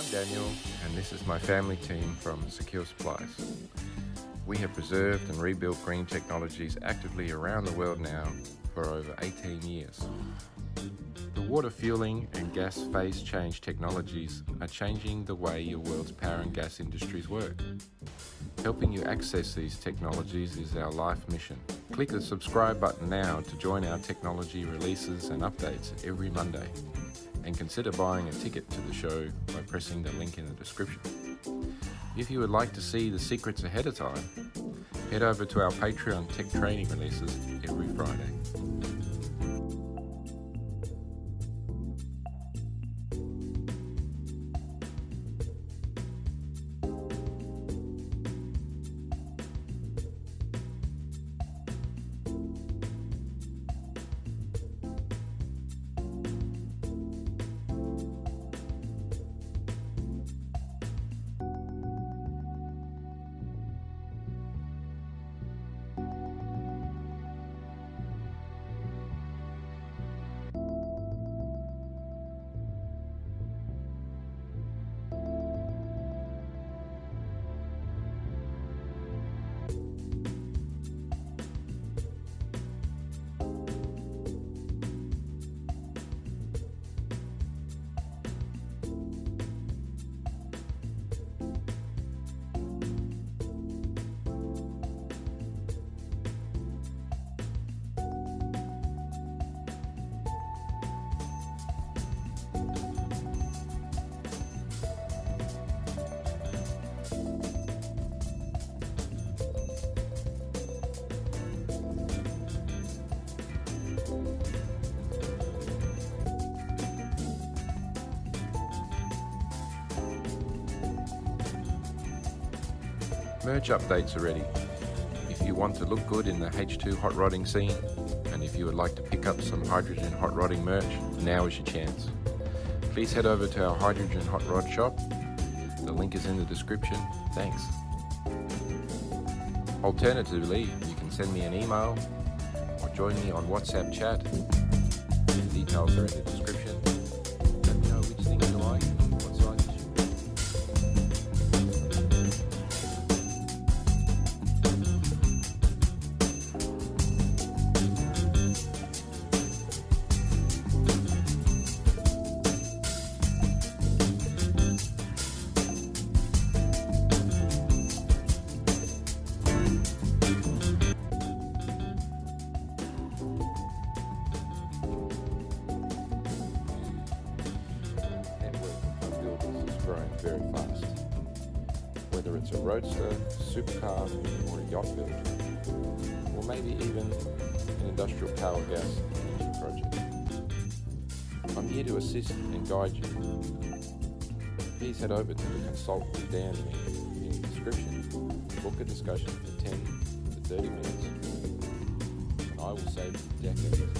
I'm Daniel, and this is my family team from Secure Supplies. We have preserved and rebuilt green technologies actively around the world now for over 18 years. The water fueling and gas phase change technologies are changing the way your world's power and gas industries work. Helping you access these technologies is our life mission. Click the subscribe button now to join our technology releases and updates every Monday. And consider buying a ticket to the show by pressing the link in the description. If you would like to see the secrets ahead of time, head over to our Patreon tech training releases every Friday. Merch updates are ready. If you want to look good in the H2 hot rodding scene, and if you would like to pick up some hydrogen hot rodding merch, now is your chance. Please head over to our hydrogen hot rod shop. The link is in the description. Thanks. Alternatively, you can send me an email or join me on WhatsApp chat. Details are in the description. Growing very fast. Whether it's a roadster, supercar, or a yacht build, or maybe even an industrial power gas energy project. I'm here to assist and guide you. Please head over to the Consult with Dan link in the description book a discussion for 10 to 30 minutes, and I will save you decades.